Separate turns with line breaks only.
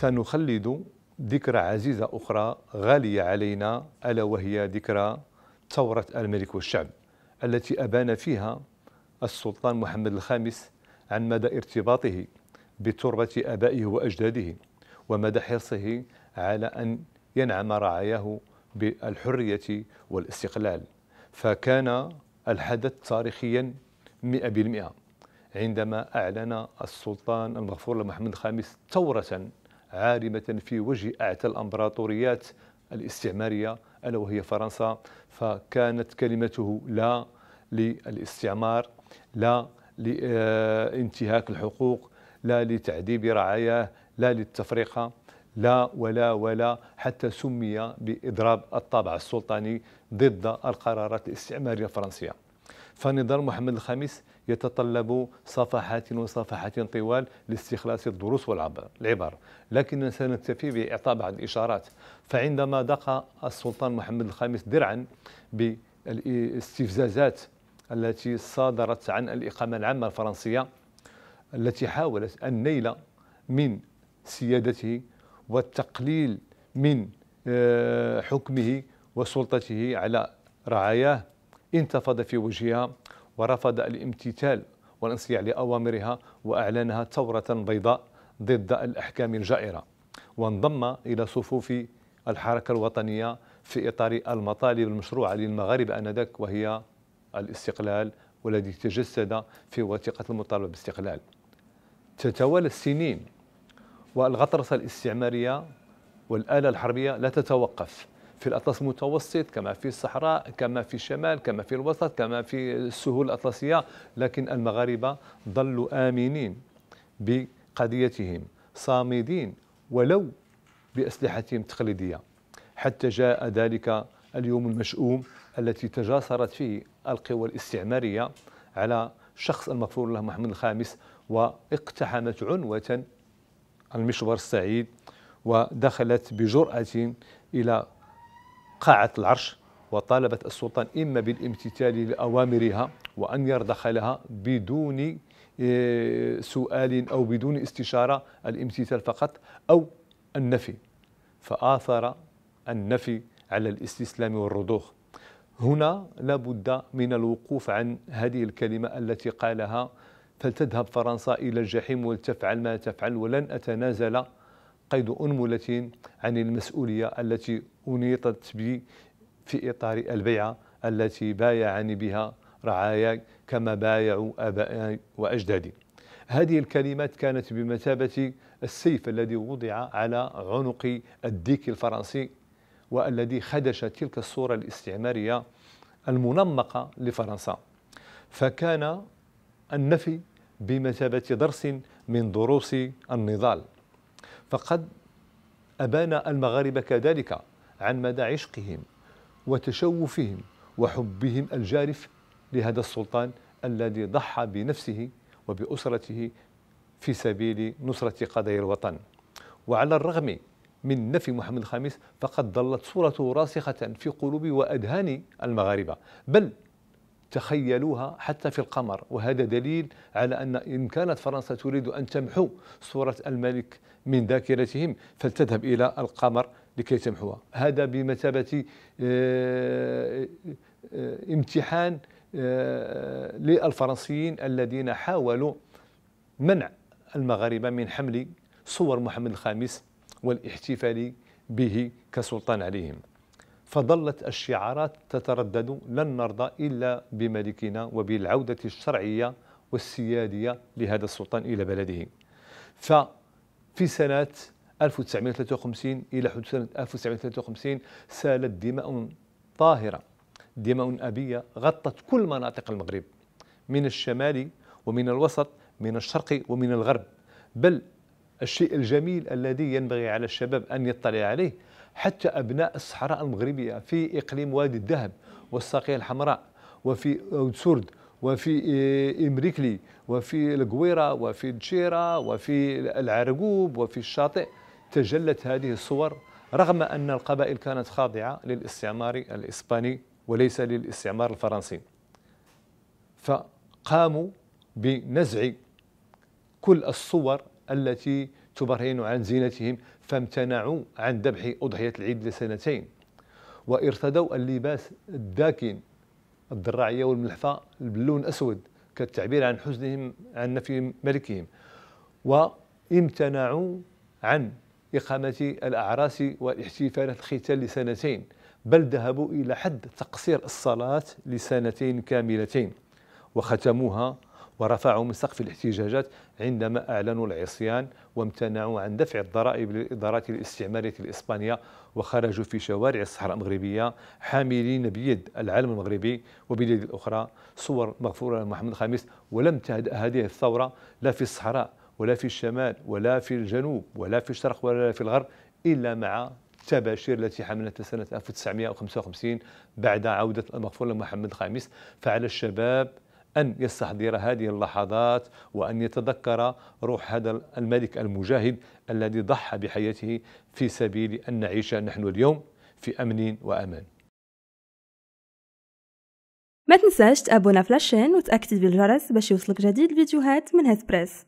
سنخلد ذكرى عزيزة أخرى غالية علينا ألا وهي ذكرى ثورة الملك والشعب التي أبان فيها السلطان محمد الخامس عن مدى ارتباطه بتربة آبائه وأجداده ومدى حرصه على أن ينعم رعاياه بالحرية والاستقلال. فكان الحدث تاريخيا مئة بالمئة عندما أعلن السلطان المغفور محمد الخامس ثورة عارمة في وجه أعتى الأمبراطوريات الاستعمارية ألا وهي فرنسا. فكانت كلمته لا للاستعمار لا لانتهاك الحقوق لا لتعذيب رعاياه لا للتفرقة لا ولا ولا حتى سمي بإضراب الطابع السلطاني ضد القرارات الاستعمارية الفرنسية. فنظام محمد الخامس يتطلب صفحات وصفحات طوال لاستخلاص الدروس والعبر لكننا سنكتفي بإعطاء بعض الإشارات. فعندما دق السلطان محمد الخامس درعا بالاستفزازات التي صادرت عن الإقامة العامة الفرنسية التي حاولت النيل من سيادته والتقليل من آه، حكمه وسلطته على رعاياه انتفض في وجهها ورفض الامتثال والانصياع لأوامرها وأعلنها ثورة بيضاء ضد الأحكام الجائرة وانضم إلى صفوف الحركة الوطنية في إطار المطالب المشروعة للمغاربة آنذاك وهي الاستقلال والذي تجسد في وثيقة المطالبة بالاستقلال تتوالى السنين والغطرسة الاستعمارية والآلة الحربية لا تتوقف. في الأطلس المتوسط كما في الصحراء كما في الشمال كما في الوسط كما في السهول الأطلسية لكن المغاربة ظلوا آمنين بقضيتهم صامدين ولو بأسلحتهم التقليدية. حتى جاء ذلك اليوم المشؤوم التي تجاسرت فيه القوى الاستعمارية على شخص المغفور له محمد الخامس واقتحمت عنوة المشوار السعيد ودخلت بجرأة إلى قاعة العرش وطالبت السلطان إما بالامتثال لأوامرها وأن يرضخ لها بدون آه، سؤال أو بدون استشارة الامتثال فقط أو النفي. فآثر النفي على الاستسلام والرضوخ. هنا لابد من الوقوف عن هذه الكلمة التي قالها فلتذهب فرنسا إلى الجحيم ولتفعل ما تفعل ولن أتنازل قيد أنملة عن المسؤولية التي أنيطت بي في إطار البيعة التي بايعني بها رعاياي كما بايعوا آبائي وأجدادي. هذه الكلمات كانت بمثابة السيف الذي وضع على عنق الديك الفرنسي والذي خدش تلك الصورة الاستعمارية المنمقة لفرنسا. فكان النفي بمثابة درس من دروس النضال. فقد أبان المغاربة كذلك عن مدى عشقهم وتشوفهم وحبهم الجارف لهذا السلطان الذي ضحى بنفسه وبأسرته في سبيل نصرة قضايا الوطن. وعلى الرغم من نفي محمد الخامس فقد ظلت صورته راسخة في قلوب وأذهان المغاربة. بل تخيلوها حتى في القمر. وهذا دليل على أن إن كانت فرنسا تريد أن تمحو صورة الملك من ذاكرتهم فلتذهب إلى القمر لكي تمحوها. هذا بمثابة آه، آه، امتحان آه، للفرنسيين الذين حاولوا منع المغاربة من حمل صور محمد الخامس والاحتفال به كسلطان عليهم. فظلت الشعارات تتردد لن نرضى إلا بملكنا وبالعودة الشرعية والسيادية لهذا السلطان إلى بلده. ففي سنة 1953 إلى حدود سنة 1953 سالت دماء طاهرة. دماء أبية غطت كل مناطق المغرب من الشمال ومن الوسط من الشرق ومن الغرب. بل الشيء الجميل الذي ينبغي على الشباب أن يطلع عليه حتى أبناء الصحراء المغربية في إقليم وادي الذهب والساقية الحمراء وفي سورد وفي إمريكلي وفي القويرة وفي الجيرة وفي العرقوب وفي الشاطئ تجلت هذه الصور رغم أن القبائل كانت خاضعة للاستعمار الإسباني وليس للاستعمار الفرنسي. فقاموا بنزع كل الصور التي تبرهن عن زينتهم فامتنعوا عن ذبح أضحية العيد لسنتين. وارتدوا اللباس الداكن الدراعية والملحفة باللون الأسود كالتعبير عن حزنهم عن نفي ملكهم. وامتنعوا عن إقامة الأعراس والاحتفالات الختان لسنتين بل ذهبوا إلى حد تقصير الصلاة لسنتين كاملتين وختموها ورفعوا من سقف الاحتجاجات عندما أعلنوا العصيان وامتنعوا عن دفع الضرائب للإدارات الاستعمارية الإسبانية وخرجوا في شوارع الصحراء المغربية حاملين بيد العلم المغربي وباليد الأخرى. صور مغفورة لمحمد الخامس ولم تهدأ هذه الثورة لا في الصحراء ولا في الشمال ولا في الجنوب ولا في الشرق ولا في الغرب إلا مع التباشير التي حملتها سنة 1955 بعد عودة المغفور لمحمد الخامس فعلى الشباب أن يستحضر هذه اللحظات وأن يتذكر روح هذا الملك المجاهد الذي ضحى بحياته في سبيل أن نعيش نحن اليوم في أمن وأمان.
ما تنساش تابوناو ف la chaîne وتأكد بالجرس باش يوصلك جديد الفيديوهات من هيسبريس.